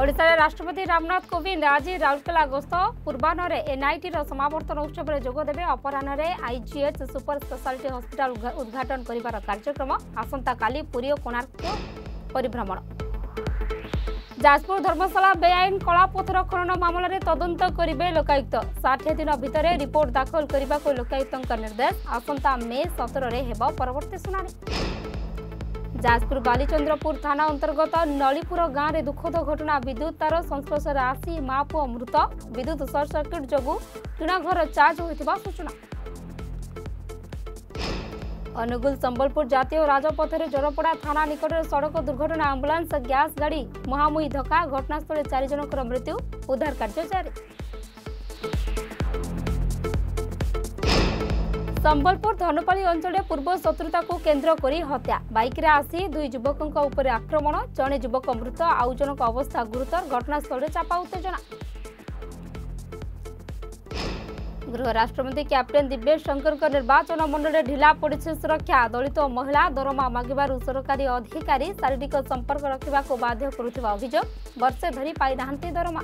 ଓଡ଼ିଶାରେ ରାଷ୍ଟ୍ରପତି ରାମନାଥ କୋବିନ୍ଦ ଆଜି ରାଉରକେଲା ଗସ୍ତ ପୂର୍ବାହ୍ନରେ ଏନ୍ଆଇଟିର ସମାବର୍ତ୍ତନ ଉତ୍ସବରେ ଯୋଗଦେବେ ଅପରାହ୍ନରେ ଆଇଜିଏଚ୍ ସୁପର ସ୍ପେଶାଲିଟି ହସ୍ପିଟାଲ ଉଦ୍ଘାଟନ କରିବାର କାର୍ଯ୍ୟକ୍ରମ ଆସନ୍ତାକାଲି ପୁରୀ ଓ କୋଣାର୍କ ପରିଭ୍ରମଣ ଯାଜପୁର ଧର୍ମଶାଳା ବେଆଇନ କଳାପଥର ଖନନ ମାମଲାରେ ତଦନ୍ତ କରିବେ ଲୋକାୟୁକ୍ତ ଷାଠିଏ ଦିନ ଭିତରେ ରିପୋର୍ଟ ଦାଖଲ କରିବାକୁ ଲୋକାୟୁକ୍ତଙ୍କ ନିର୍ଦ୍ଦେଶ ଆସନ୍ତା ମେ ସତରରେ ହେବ ପରବର୍ତ୍ତୀ ଶୁଣାଣି ଯାଜପୁର ବାଲିଚନ୍ଦ୍ରପୁର ଥାନା ଅନ୍ତର୍ଗତ ନଳିପୁର ଗାଁରେ ଦୁଃଖଦ ଘଟଣା ବିଦ୍ୟୁତ ତାର ସଂସ୍ପର୍ଶରେ ଆସି ମା ପୁଅ ମୃତ ବିଦ୍ୟୁତ ସର୍ଟ ସର୍କିଟ୍ ଯୋଗୁଁ ଟିଣଘର ଚାର୍ଜ ହୋଇଥିବା ସୂଚନା ଅନୁଗୁଳ ସମ୍ବଲପୁର ଜାତୀୟ ରାଜପଥରେ ଜରପଡ଼ା ଥାନା ନିକଟରେ ସଡ଼କ ଦୁର୍ଘଟଣା ଆମ୍ବୁଲାନ୍ସ ଗ୍ୟାସ୍ ଗାଡ଼ି ମୁହାଁମୁହିଁ ଧକ୍କା ଘଟଣାସ୍ଥଳରେ ଚାରି ଜଣଙ୍କର ମୃତ୍ୟୁ ଉଦ୍ଧାର କାର୍ଯ୍ୟ ଜାରି সম্বলপুর ধনপাড়ি অঞ্চলে পূর্ব শত্রুতাকে কেন্দ্র করে হত্যা বাইকরে আসি দুই যুবক উপরে আক্রমণ জনে যুবক মৃত আউ জনক অবস্থা গুরুতর ঘটনাস্থলে চাপা উত্তেজনা গৃহ রাষ্ট্রমন্ত্রী ক্যাপ্টেন দিব্যেশ শঙ্করଙ୍କ ନିର୍ବାଚନ ମଣ୍ଡଳୀରେ ଢିଲା ପଡ଼ିଛି ସୁରକ୍ଷା ଦଳିତ ମହିଳା ଦରମା ମାଗିବାରୁ ସରକାରୀ ଅଧିକାରୀ ଶାରୀରିକ ସମ୍ପର୍କ ରଖିବାକୁ ବାଧ୍ୟ କରୁଥିବା ଅଭିଯୋଗ ବର୍ଷେ ଧରି ପାଇନାହାନ୍ତି ଦରମା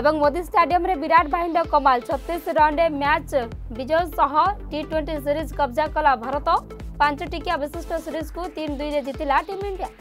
ଏବଂ ମୋଦି ଷ୍ଟାଡିୟମରେ ବିରାଟ ବାହିନୀର କମାଲ ଛତିଶ ରନ୍ରେ ମ୍ୟାଚ୍ ବିଜୟ ସହ ଟି ଟ୍ୱେଣ୍ଟି ସିରିଜ୍ କବ୍ଜା କଲା ଭାରତ ପାଞ୍ଚ ଟିକିଆ ବିଶିଷ୍ଟ ସିରିଜ୍କୁ ତିନି ଦୁଇରେ ଜିତିଲା ଟିମ୍ ଇଣ୍ଡିଆ